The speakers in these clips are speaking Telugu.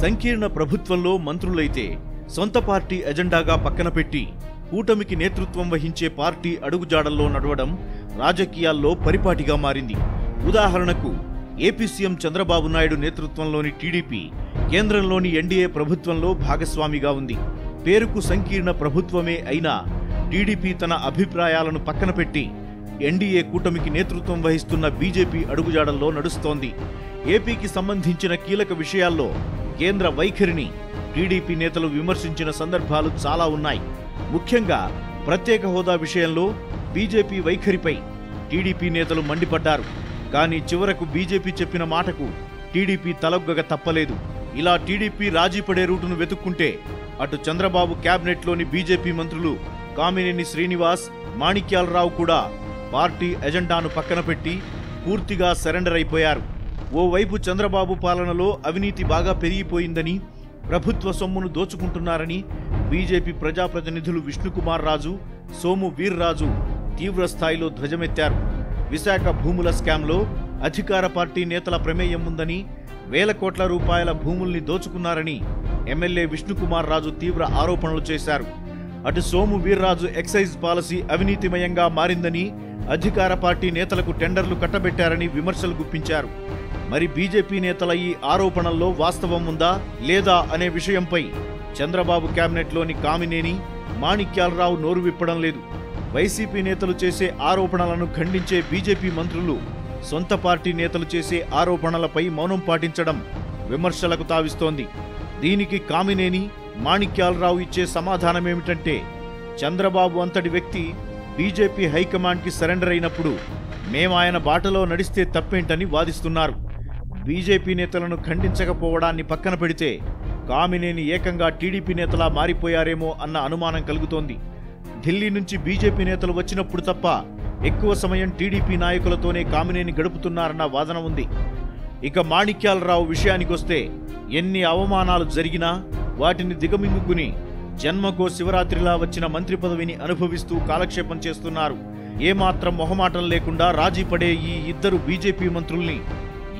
సంకీర్ణ ప్రభుత్వంలో మంత్రులైతే సొంత పార్టీ ఎజెండాగా పక్కన పెట్టి కూటమికి నేతృత్వం వహించే పార్టీ అడుగుజాడల్లో నడవడం రాజకీయాల్లో పరిపాటిగా మారింది. ఉదాహరణకు ఏపీ సీఎం చంద్రబాబు నాయుడు నేతృత్వంలోని టీడీపీ కేంద్రంలోని ఎన్డీఏ ప్రభుత్వంలో భాగస్వామిగా ఉంది. పేరుకు సంకీర్ణ ప్రభుత్వమే అయినా టీడీపీ తన అభిప్రాయాలను పక్కన పెట్టి ఎన్డీఏ కూటమికి నేతృత్వం వహిస్తున్న బీజేపీ అడుగుజాడల్లో నడుస్తోంది. ఏపీకి సంబంధించిన కీలక విషయాల్లో కేంద్ర వైఖరిని టీడీపీ నేతలు విమర్శించిన సందర్భాలు చాలా ఉన్నాయి. ముఖ్యంగా ప్రత్యేక హోదా విషయంలో బీజేపీ వైఖరిపై టీడీపీ నేతలు మండిపడ్డారు. కానీ చివరకు బీజేపీ చెప్పిన మాటకు టీడీపీ తలొగ్గక తప్పలేదు. ఇలా టీడీపీ రాజీ పడే రూటును వెతుక్కుంటే అటు చంద్రబాబు క్యాబినెట్లోని బీజేపీ మంత్రులు కామినేని శ్రీనివాస్ మాణిక్యాలరావు కూడా పార్టీ ఎజెండాను పక్కన పెట్టి పూర్తిగా సరెండర్ అయిపోయారు. ఓవైపు చంద్రబాబు పాలనలో అవినీతి బాగా పెరిగిపోయిందని ప్రభుత్వ సొమ్మును దోచుకుంటున్నారని బీజేపీ ప్రజాప్రతినిధులు విష్ణుకుమార్ రాజు సోము వీర్రాజు తీవ్ర స్థాయిలో ధ్వజమెత్తారు. విశాఖ భూముల స్కామ్లో అధికార పార్టీ నేతల ప్రమేయం ఉందని వేల కోట్ల రూపాయల భూముల్ని దోచుకున్నారని ఎమ్మెల్యే విష్ణుకుమార్ రాజు తీవ్ర ఆరోపణలు చేశారు. అటు సోము వీర్రాజు ఎక్సైజ్ పాలసీ అవినీతిమయంగా మారిందని అధికార పార్టీ నేతలకు టెండర్లు కట్టబెట్టారని విమర్శలు గుప్పించారు. మరి బీజేపీ నేతల ఈ ఆరోపణల్లో వాస్తవం ఉందా లేదా అనే విషయంపై చంద్రబాబు క్యాబినెట్లోని కామినేని మాణిక్యాలరావు నోరు విప్పడం లేదు. వైసీపీ నేతలు చేసే ఆరోపణలను ఖండించే బీజేపీ మంత్రులు సొంత పార్టీ నేతలు చేసే ఆరోపణలపై మౌనం పాటించడం విమర్శలకు తావిస్తోంది. దీనికి కామినేని మాణిక్యాలరావు ఇచ్చే సమాధానమేమిటంటే చంద్రబాబు అంతటి వ్యక్తి బీజేపీ హైకమాండ్కి సరెండర్ అయినప్పుడు మేం ఆయన బాటలో నడిస్తే తప్పేంటని వాదిస్తున్నారు. బీజేపీ నేతలను ఖండించకపోవడాన్ని పక్కన పెడితే కామినేని ఏకంగా టీడీపీ నేతలా మారిపోయారేమో అన్న అనుమానం కలుగుతోంది. ఢిల్లీ నుంచి బీజేపీ నేతలు వచ్చినప్పుడు తప్ప ఎక్కువ సమయం టీడీపీ నాయకులతోనే కామినేని గడుపుతున్నారన్న వాదన ఉంది. ఇక మాణిక్యాలరావు విషయానికొస్తే ఎన్ని అవమానాలు జరిగినా వాటిని దిగమింగుకుని జన్మకో శివరాత్రిలా వచ్చిన మంత్రి పదవిని అనుభవిస్తూ కాలక్షేపం చేస్తున్నారు. ఏమాత్రం మొహమాటం లేకుండా రాజీ పడే ఈ ఇద్దరు బీజేపీ మంత్రుల్ని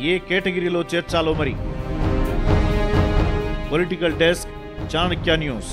ఏ కేటగిరీలో చేర్చాలో మరి పొలిటికల్ డెస్క్ చాణక్య న్యూస్